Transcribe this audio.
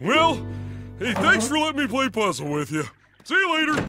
Well, hey, thanks for letting me play puzzle with you. See you later.